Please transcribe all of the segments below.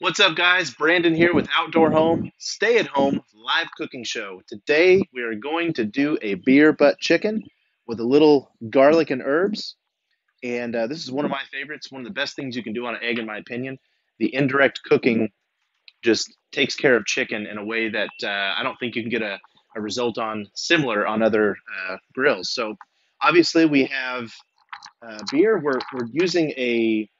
What's up, guys? Brandon here with Outdoor Home, Stay at Home live cooking show. Today we are going to do a beer butt chicken with a little garlic and herbs. And uh, this is one of my favorites, one of the best things you can do on an egg, in my opinion. The indirect cooking just takes care of chicken in a way that uh, I don't think you can get a, a result on similar on other uh, grills. So, obviously, we have uh, beer. We're, we're using a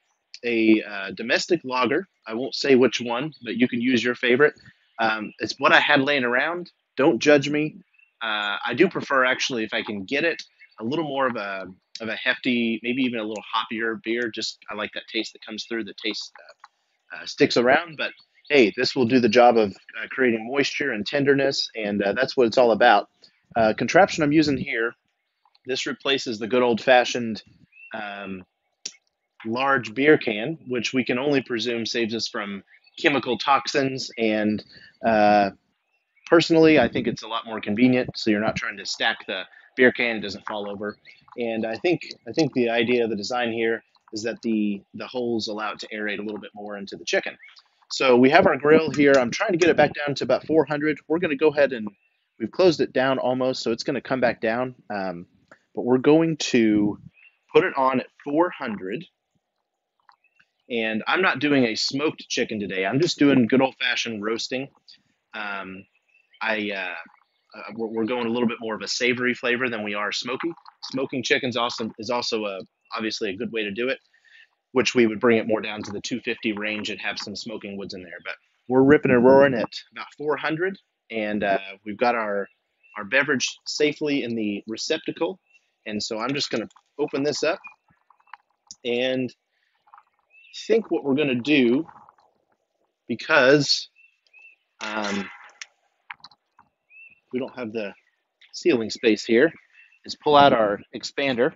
a uh, domestic lager. I won't say which one, but you can use your favorite. Um, it's what I had laying around. Don't judge me. Uh, I do prefer actually if I can get it a little more of a of a hefty, maybe even a little hoppier beer. Just I like that taste that comes through. The taste uh, uh, sticks around, but hey, this will do the job of uh, creating moisture and tenderness, and uh, that's what it's all about. Contraption I'm using here. This replaces the good old fashioned um, large beer can, which we can only presume saves us from chemical toxins. And uh, personally, I think it's a lot more convenient, so you're not trying to stack the beer can; it doesn't fall over. And I think I think the idea of the design here is that the the holes allow it to aerate a little bit more into the chicken. So we have our grill here. I'm trying to get it back down to about 400. We're going to go ahead and we've closed it down almost, so it's going to come back down. Um, but we're going to put it on at 400 and I'm not doing a smoked chicken today. I'm just doing good old fashioned roasting. Um, I uh, uh, we're, we're, going a little bit more of a savory flavor than we are smoky. Smoking chicken's awesome is also a, obviously a good way to do it, which we would bring it more down to the 250 range and have some smoking woods in there. But we're ripping and roaring at about 400, and uh, we've got our our beverage safely in the receptacle. And so I'm just going to open this up and think what we're going to do, because um, we don't have the ceiling space here, is pull out our expander.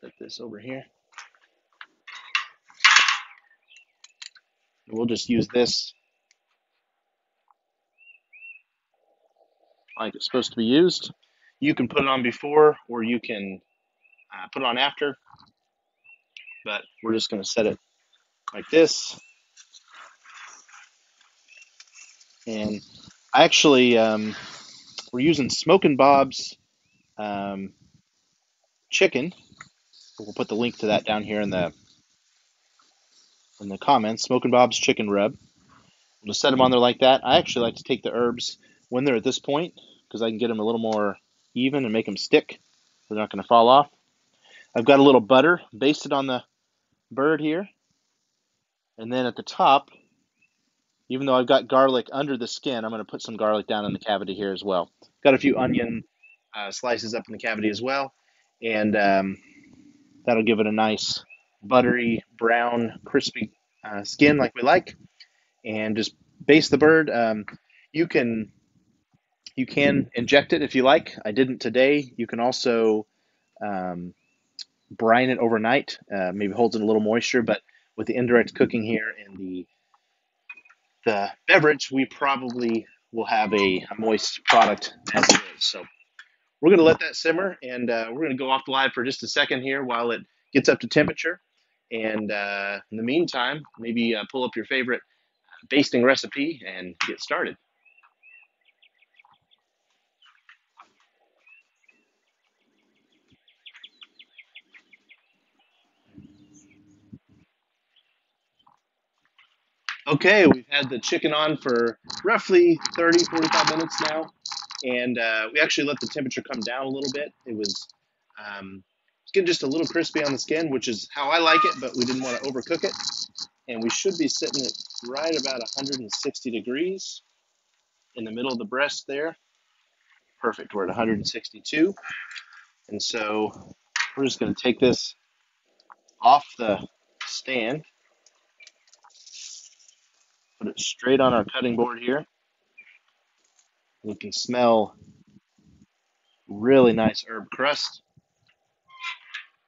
Set this over here. And we'll just use this like it's supposed to be used. You can put it on before or you can uh, put it on after, but we're just going to set it like this. And I actually, um, we're using Smokin' Bob's um, chicken. We'll put the link to that down here in the in the comments. Smokin' Bob's chicken rub. We'll just set them on there like that. I actually like to take the herbs when they're at this point because I can get them a little more even and make them stick. They're not going to fall off. I've got a little butter basted on the bird here. And then at the top, even though I've got garlic under the skin, I'm going to put some garlic down in the cavity here as well. Got a few onion uh, slices up in the cavity as well. And um, that'll give it a nice buttery, brown, crispy uh, skin like we like. And just baste the bird. Um, you can you can inject it if you like. I didn't today. You can also um, brine it overnight, uh, maybe holds in a little moisture. But with the indirect cooking here and the the beverage, we probably will have a, a moist product as it is. So we're going to let that simmer, and uh, we're going to go off the live for just a second here while it gets up to temperature. And uh, in the meantime, maybe uh, pull up your favorite basting recipe and get started. Okay, we've had the chicken on for roughly 30, 45 minutes now, and uh, we actually let the temperature come down a little bit. It was um, getting just a little crispy on the skin, which is how I like it, but we didn't want to overcook it. And we should be sitting at right about 160 degrees in the middle of the breast there. Perfect, we're at 162. And so we're just going to take this off the stand Put it straight on our cutting board here. We can smell really nice herb crust.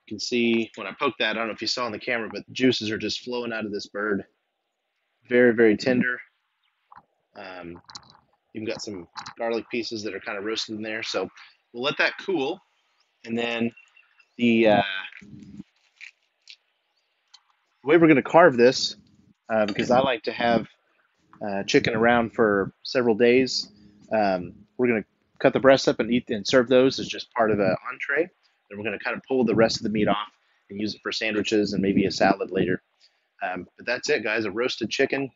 You can see when I poke that, I don't know if you saw on the camera, but the juices are just flowing out of this bird. Very, very tender. Um, you've got some garlic pieces that are kind of roasted in there. So we'll let that cool. And then the uh, the way we're going to carve this, uh, because I like to have uh, chicken around for several days, um, we're going to cut the breasts up and eat and serve those as just part of an entree. Then we're going to kind of pull the rest of the meat off and use it for sandwiches and maybe a salad later. Um, but that's it, guys. A roasted chicken,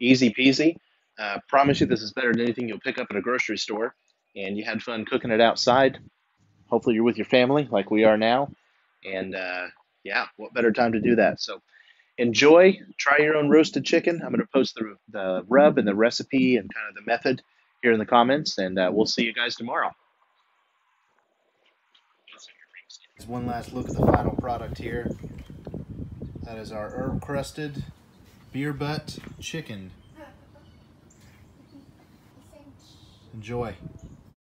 easy peasy. Uh, promise you, this is better than anything you'll pick up at a grocery store. And you had fun cooking it outside. Hopefully, you're with your family like we are now. And uh, yeah, what better time to do that? So enjoy. Try your own roasted chicken. I'm going to post the, the rub and the recipe and kind of the method here in the comments. And uh, we'll see you guys tomorrow. One last look at the final product here. That is our herb crusted beer butt chicken. Enjoy.